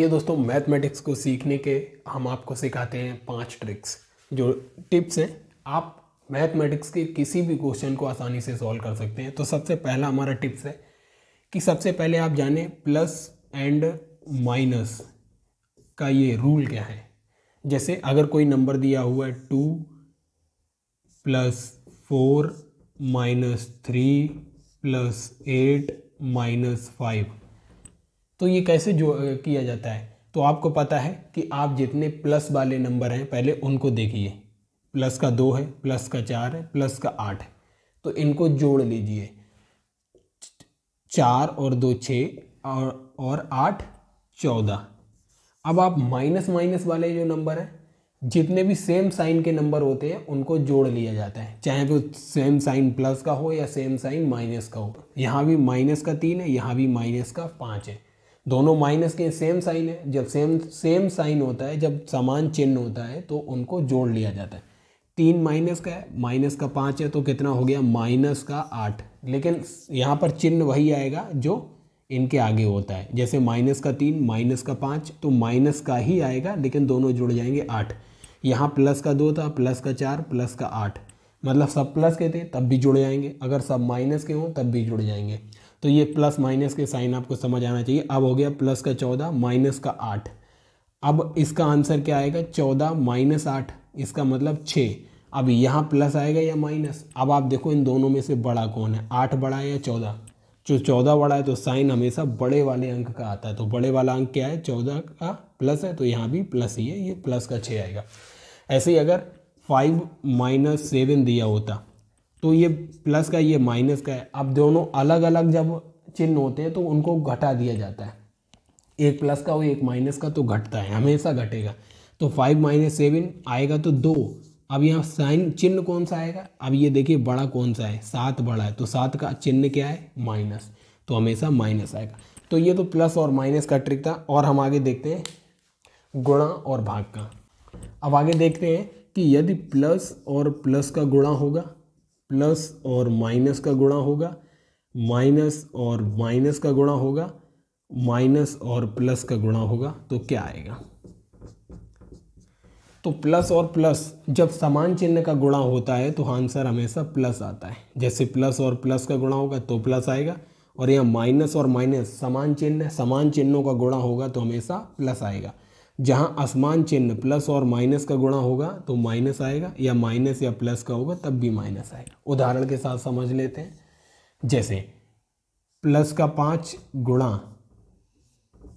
आइए दोस्तों मैथमेटिक्स को सीखने के, हम आपको सिखाते हैं पाँच ट्रिक्स, जो टिप्स हैं। आप मैथमेटिक्स के किसी भी क्वेश्चन को आसानी से सॉल्व कर सकते हैं। तो सबसे पहला हमारा टिप्स है कि सबसे पहले आप जानें प्लस एंड माइनस का ये रूल क्या है। जैसे अगर कोई नंबर दिया हुआ है two plus four minus three plus eight minus five तो ये कैसे जो किया जाता है? तो आपको पता है कि आप जितने प्लस वाले नंबर हैं, पहले उनको देखिए। प्लस का दो है, प्लस का चार है, प्लस का आठ है। तो इनको जोड़ लीजिए। चार और दो छः और और आठ चौदह। अब आप माइनस माइनस वाले जो नंबर हैं, जितने भी सेम साइन के नंबर होते हैं, उनको जोड़ लिया जाता है। चाहे वो सेम साइन प्लस का हो या सेम साइन माइनस का हो। यहाँ भी माइनस का तीन है, यहाँ भी माइनस का पाँच है। दोनों माइनस के सेम साइन है। जब सेम सेम साइन होता है, जब समान चिन्ह होता है तो उनको जोड़ लिया जाता है। तीन माइनस का है, माइनस का पाँच है तो कितना हो गया? माइनस का आठ। लेकिन यहाँ पर चिन्ह वही आएगा जो इनके आगे होता है। जैसे माइनस का तीन, माइनस का पाँच तो माइनस का ही आएगा, लेकिन दोनों जुड़ जाएँगे आठ। यहाँ प्लस का दो था, प्लस का चार, प्लस का आठ। मतलब सब प्लस के थे, तब भी जुड़ जाएँगे। अगर सब माइनस के हों, तब भी जुड़ जाएँगे। तो ये प्लस माइनस के साइन आपको समझ आना चाहिए। अब हो गया प्लस का चौदह, माइनस का आठ। अब इसका आंसर क्या आएगा? चौदह, माइनस आठ, इसका मतलब छः अब यहाँ प्लस आएगा या माइनस? अब आप देखो इन दोनों में से बड़ा कौन है? आठ बड़ा है या चौदह? जो चौदह बड़ा है तो साइन हमेशा बड़े वाले अंक का आता है। तो बड़े वाला अंक क्या है? चौदह का प्लस है तो यहाँ भी प्लस ही है। ये प्लस का छः आएगा। ऐसे ही अगर फाइव माइनस सेवन दिया होता तो ये प्लस का, ये माइनस का है। अब दोनों अलग अलग जब चिन्ह होते हैं तो उनको घटा दिया जाता है। एक प्लस का हो एक माइनस का तो घटता है, हमेशा घटेगा। तो फाइव माइनस सेवन आएगा तो दो। अब यहाँ साइन चिन्ह कौन सा आएगा? अब ये देखिए बड़ा कौन सा है, सात बड़ा है। तो सात का चिन्ह क्या है? माइनस। तो हमेशा माइनस आएगा। तो ये तो प्लस और माइनस का ट्रिक था। और हम आगे देखते हैं गुणा और भाग का। अब आगे देखते हैं कि यदि प्लस और प्लस का गुणा होगा प्लस और माइनस का गुणा होगा, माइनस और माइनस का गुणा होगा, माइनस और प्लस का गुणा होगा तो क्या आएगा? तो प्लस और प्लस जब समान चिन्ह का गुणा होता है तो आंसर हमेशा प्लस आता है। जैसे प्लस और प्लस का गुणा होगा तो प्लस आएगा, और यहाँ माइनस और माइनस समान चिन्ह, समान चिन्हों का गुणा होगा तो हमेशा प्लस आएगा। जहाँ असमान चिन्ह प्लस और माइनस का गुणा होगा तो माइनस आएगा, या माइनस या प्लस का होगा, तब भी माइनस आएगा। उदाहरण के साथ समझ लेते हैं। जैसे, प्लस का पाँच गुणा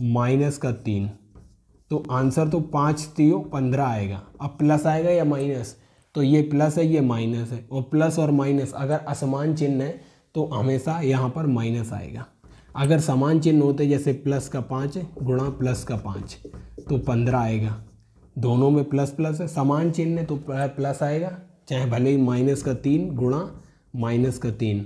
माइनस का तीन तो आंसर तो पाँच तीयो पंद्रह आएगा। अब प्लस आएगा या माइनस? तो ये प्लस है, ये माइनस है। और प्लस और माइनस, अगर असमान चिन्ह है तो हमेशा यहाँ पर माइनस आएगा। अगर समान चिन्ह होते, जैसे प्लस का पाँच, गुणा प्लस का पाँच तो पंद्रह आएगा। दोनों में प्लस प्लस है। समान चिन्ह है तो प्लस आएगा। चाहे भले ही माइनस का तीन गुणा माइनस का तीन।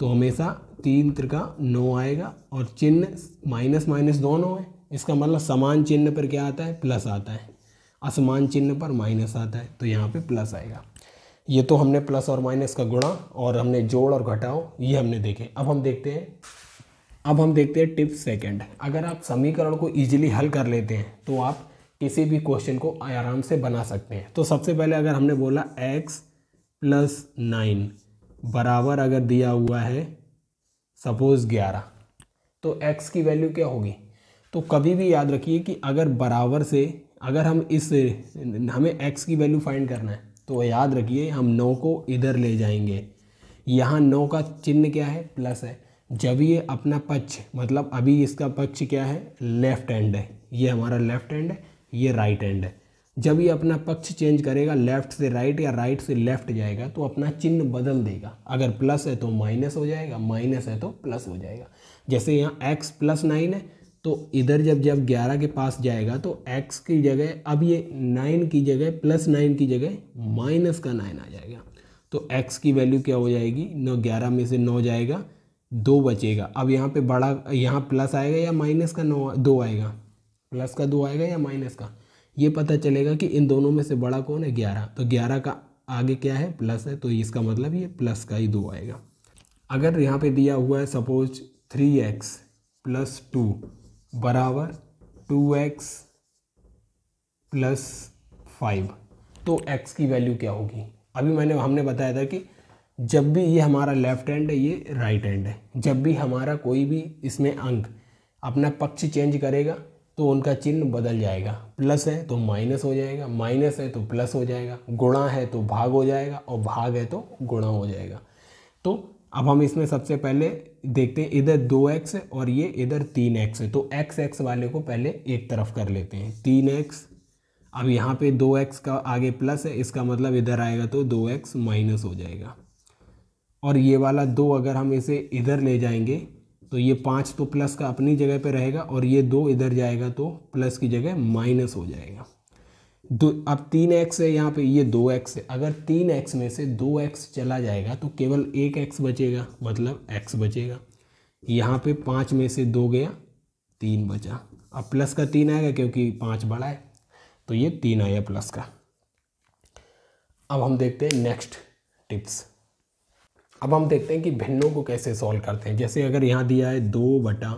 तो हमेशा तीन त्रिका नौ आएगा और चिन्ह माइनस माइनस दोनों है। इसका मतलब समान चिन्ह पर क्या आता है? प्लस आता है। असमान चिन्ह पर माइनस आता है। तो यहाँ पे प्लस आएगा। ये तो हमने प्लस और माइनस का गुणा और हमने जोड़ और घटाओ, ये हमने देखे। अब हम देखते हैं। अब हम देखते हैं टिप सेकंड। अगर आप समीकरण को इजीली हल कर लेते हैं तो आप किसी भी क्वेश्चन को आराम से बना सकते हैं। तो सबसे पहले अगर हमने बोला x प्लस नाइन बराबर अगर दिया हुआ है सपोज़ ग्यारह तो x की वैल्यू क्या होगी? तो कभी भी याद रखिए कि अगर बराबर से, अगर हम इस, हमें x की वैल्यू फाइंड करना है तो याद रखिए हम नौ को इधर ले जाएँगे। यहाँ नौ का चिन्ह क्या है? प्लस है। जब ये अपना पक्ष मतलब अभी इसका पक्ष क्या है? लेफ़्ट हैंड है। ये हमारा लेफ़्ट हैंड है, ये राइट हैंड है। जब ये अपना पक्ष चेंज करेगा लेफ़्ट से राइट या राइट से लेफ़्ट जाएगा तो अपना चिन्ह बदल देगा। अगर प्लस है तो माइनस हो जाएगा माइनस है तो प्लस हो जाएगा। जैसे यहाँ एक्स प्लस नाइन है तो इधर जब जब ग्यारह के पास जाएगा तो एक्स की जगह, अब ये नाइन की जगह प्लस नाइन की जगह माइनस का नाइन आ जाएगा। तो एक्स की वैल्यू क्या हो जाएगी? नौ, ग्यारह में से नौ जाएगा। दो बचेगा। अब यहाँ पे बड़ा, यहाँ प्लस आएगा या माइनस का नौ, दो आएगा? प्लस का दो आएगा या माइनस का? ये पता चलेगा कि इन दोनों में से बड़ा कौन है? ग्यारह। तो ग्यारह का आगे क्या है? प्लस है तो इसका मतलब ये प्लस का ही दो आएगा। अगर यहाँ पे दिया हुआ है suppose three x plus two बराबर टू एक्स प्लस फाइव तो एक्स की वैल्यू क्या होगी? अभी मैंने, हमने बताया था कि जब भी ये हमारा लेफ़्ट हैंड है, ये राइट हैंड है। जब भी हमारा कोई भी इसमें अंक अपना पक्ष चेंज करेगा तो उनका चिन्ह बदल जाएगा। प्लस है तो माइनस हो जाएगा माइनस है तो प्लस हो जाएगा, गुणा है तो भाग हो जाएगा, और भाग है तो गुणा हो जाएगा। तो अब हम इसमें सबसे पहले देखते हैं, इधर दो एक्स है और ये इधर तीन एक्स है। तो एक्स एक्स वाले को पहले एक तरफ़ कर लेते हैं। तीन एक्स अब यहाँ पे दो एक्स का आगे प्लस है, इसका मतलब इधर आएगा तो दो एक्स माइनस हो जाएगा। और ये वाला दो अगर हम इसे इधर ले जाएँगे तो ये पाँच तो प्लस का अपनी जगह पे रहेगा और ये दो इधर जाएगा तो प्लस की जगह माइनस हो जाएगा। दो, अब तीन एक्स है यहाँ पे, ये दो एक्स है। अगर तीन एक्स में से दो एक्स चला जाएगा तो केवल एक एक्स बचेगा मतलब एक्स बचेगा। यहाँ पे पाँच में से दो गया, तीन बचा। अब प्लस का तीन आएगा क्योंकि पाँच बड़ा है तो ये तीन आया प्लस का। अब हम देखते हैं नेक्स्ट टिप्स। अब हम देखते हैं कि भिन्नों को कैसे सॉल्व करते हैं। जैसे अगर यहाँ दिया है दो बटा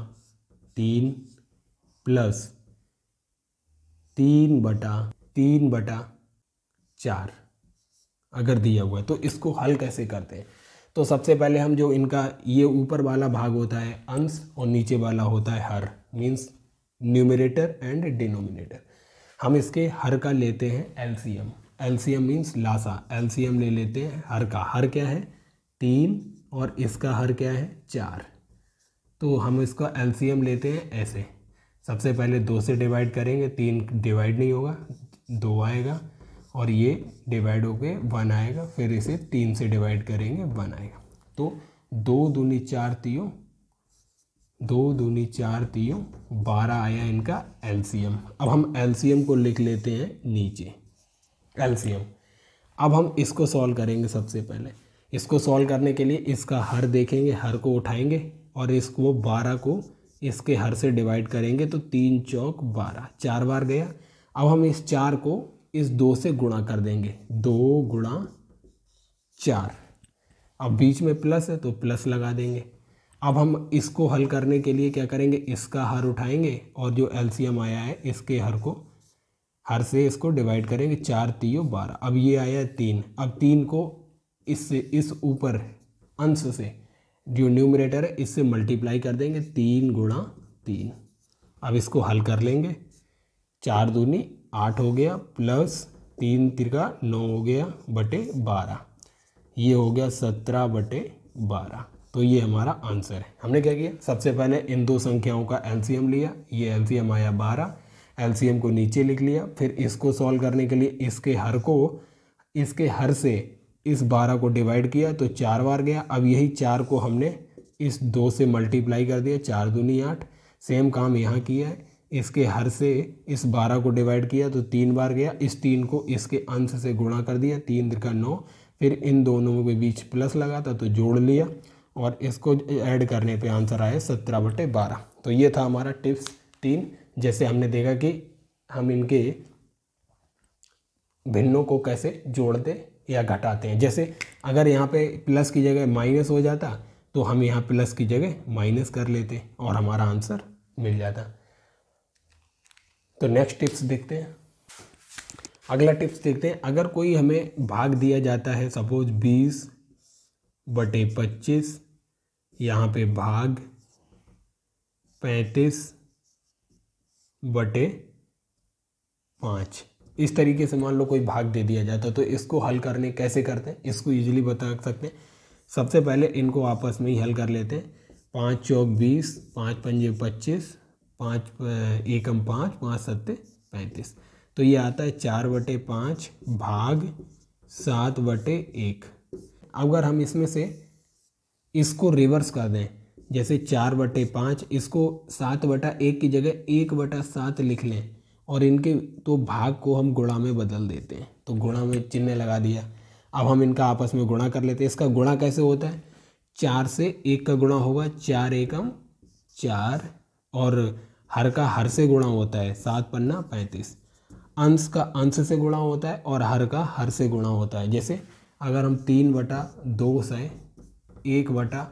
तीन प्लस तीन बटा तीन बटा चार, अगर दिया हुआ है तो इसको हल कैसे करते हैं? तो सबसे पहले हम जो इनका, ये ऊपर वाला भाग होता है अंश और नीचे वाला होता है हर मीन्स न्यूमिनेटर एंड डिनोमिनेटर हम इसके हर का लेते हैं एलसीएम एलसीएम मीन्स लासा। एलसीएम ले लेते हैं, हर का। हर क्या है? तीन और इसका हर क्या है? चार। तो हम इसका एलसीएम लेते हैं ऐसे। सबसे पहले दो से डिवाइड करेंगे, तीन डिवाइड नहीं होगा, दो आएगा और ये डिवाइड होके वन आएगा, फिर इसे तीन से डिवाइड करेंगे वन आएगा। तो दो दूनी चार तीयों, दो दूनी चार तीयों, बारह आया इनका एलसीएम अब हम एलसीएम को लिख लेते हैं नीचे। एलसीएम अब हम इसको सॉल्व करेंगे सबसे पहले। इसको सॉल्व करने के लिए इसका हर देखेंगे, हर को उठाएँगे और इसको बारह को इसके हर से डिवाइड करेंगे तो तीन चौक बारह, चार बार गया। अब हम इस चार को इस दो से गुणा कर देंगे। दो गुणा चार। अब बीच में प्लस है तो प्लस लगा देंगे। अब हम इसको हल करने के लिए क्या करेंगे? इसका हर उठाएँगे और जो एलसीएम आया है, इसके हर को, हर से इसको डिवाइड करेंगे, चार तीयो बारह। अब ये आया है तीन। अब तीन को इससे इस ऊपर अंश से जो न्यूमरेटर है, इससे मल्टीप्लाई कर देंगे तीन गुणा तीन। अब इसको हल कर लेंगे। चार दूनी आठ हो गया प्लस तीन तिरका नौ हो गया बटे बारह। ये हो गया सत्रह बटे बारह। तो ये हमारा आंसर है। हमने क्या किया? सबसे पहले इन दो संख्याओं का एलसीएम लिया। ये एलसीएम आया बारह। एलसीएम को नीचे लिख लिया। फिर इसको सॉल्व करने के लिए इसके हर को, इसके हर से इस बारह को डिवाइड किया तो चार बार गया। अब यही चार को हमने इस दो से मल्टीप्लाई कर दिया, चार दूनी आठ। सेम काम यहाँ किया है। इसके हर से इस बारह को डिवाइड किया तो तीन बार गया। इस तीन को इसके अंश से गुणा कर दिया, तीन का नौ। फिर इन दोनों के बीच प्लस लगा था तो जोड़ लिया और इसको ऐड करने पे आंसर आया सत्रह बटे बारह। तो ये था हमारा टिप्स तीन। जैसे हमने देखा कि हम इनके भिन्नों को कैसे जोड़ते या घटाते हैं। जैसे अगर यहाँ पे प्लस की जगह माइनस हो जाता तो हम यहाँ प्लस की जगह माइनस कर लेते और हमारा आंसर मिल जाता। तो नेक्स्ट टिप्स देखते हैं। अगला टिप्स देखते हैं। अगर कोई हमें भाग दिया जाता है सपोज़ बीस बटे पच्चीस, यहाँ पे भाग पैंतीस बटे पाँच। इस तरीके से मान लो कोई भाग दे दिया जाता है तो इसको हल करने कैसे करते हैं? इसको ईजिली बता सकते हैं। सबसे पहले इनको आपस में ही हल कर लेते हैं। पाँच चौक बीस, पाँच पंजे पच्चीस, पाँच एकम पाँच पाँच सत्ते पैंतीस। तो ये आता है चार बटे पाँच भाग सात बटे एक। अगर हम इसमें से इसको रिवर्स कर दें, जैसे चार बटे पाँच, इसको सात बटा एक की जगह एक बटा सात लिख लें और इनके तो भाग को हम गुणा में बदल देते हैं। तो गुणा में चिन्ह लगा दिया। अब हम इनका आपस में गुणा कर लेते हैं। इसका गुणा कैसे होता है? चार से एक का गुणा होगा। चार एकम, चार, और हर का हर से गुणा होता है। सात पन्ना पैंतीस। अंश का अंश से गुणा होता है और हर का हर से गुणा होता है। जैसे अगर हम तीन बटा दो से एक बटा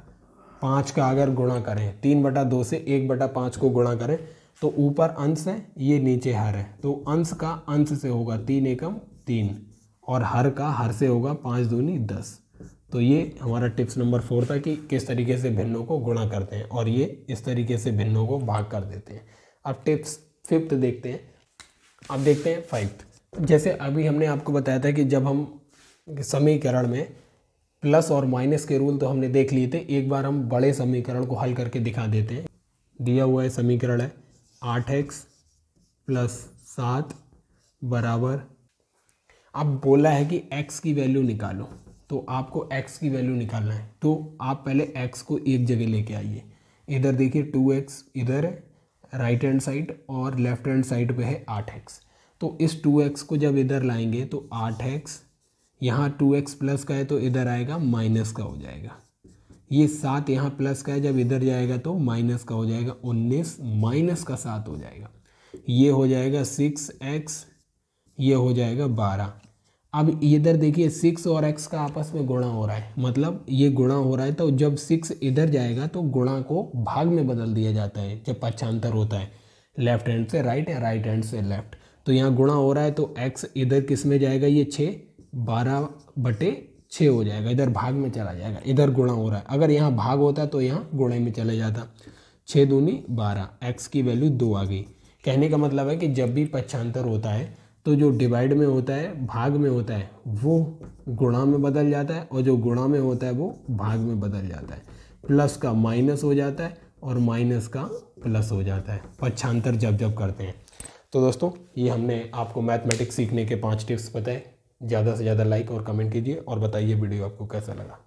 पाँच का अगर गुणा करें, तीन बटा दो से एक बटा पाँच को गुणा करें तो ऊपर अंश है, ये नीचे हर है। तो अंश का अंश से होगा तीन एकम तीन और हर का हर से होगा पाँच दूनी दस। तो ये हमारा टिप्स नंबर फोर था कि किस तरीके से भिन्नों को गुणा करते हैं और ये इस तरीके से भिन्नों को भाग कर देते हैं। अब टिप्स फिफ्थ देखते हैं। अब देखते हैं फाइव्थ जैसे अभी हमने आपको बताया था कि जब हम समीकरण में प्लस और माइनस के रूल तो हमने देख लिए थे, एक बार हम बड़े समीकरण को हल करके दिखा देते हैं। दिया हुआ है समीकरण है। आठ एक्स प्लस सात बराबर। अब बोला है कि x की वैल्यू निकालो तो आपको x की वैल्यू निकालना है। तो आप पहले x को एक जगह लेके आइए। इधर देखिए टू एक्स, इधर है, राइट हैंड साइड और लेफ़्ट हैंड साइड पे है आठ एक्स। तो इस टू एक्स को जब इधर लाएँगे तो आठ एक्स, यहाँ टू एक्स प्लस का है तो इधर आएगा, माइनस का हो जाएगा। ये सात यहाँ प्लस का है, जब इधर जाएगा तो माइनस का हो जाएगा उन्नीस, माइनस का सात हो जाएगा। ये हो जाएगा सिक्स एक्स, ये हो जाएगा बारह। अब इधर देखिए, सिक्स और एक्स का आपस में गुणा हो रहा है। मतलब ये गुणा हो रहा है तो जब सिक्स इधर जाएगा तो गुणा को भाग में बदल दिया जाता है, जब पक्षांतर होता है। लेफ़्ट हैंड से राइट या राइट हैंड से लेफ़्ट। तो यहाँ गुणा हो रहा है तो एक्स इधर किसमें जाएगा? ये छः बारह बटे छः हो जाएगा, इधर भाग में चला जाएगा, इधर गुणा हो रहा है। अगर यहाँ भाग होता तो यहाँ गुणे में चले जाता। छः दूनी बारह एक्स की वैल्यू दो आ गई। कहने का मतलब है कि जब भी पक्षांतर होता है तो जो डिवाइड में होता है, भाग में होता है, वो गुणा में बदल जाता है और जो गुणा में होता है, वो भाग में बदल जाता है। प्लस का माइनस हो जाता है और माइनस का प्लस हो जाता है। पक्षांतर जब जब करते हैं। तो दोस्तों, ये हमने आपको मैथमेटिक्स सीखने के पाँच टिप्स बताए। ज़्यादा से ज़्यादा लाइक और कमेंट कीजिए और बताइए वीडियो आपको कैसा लगा।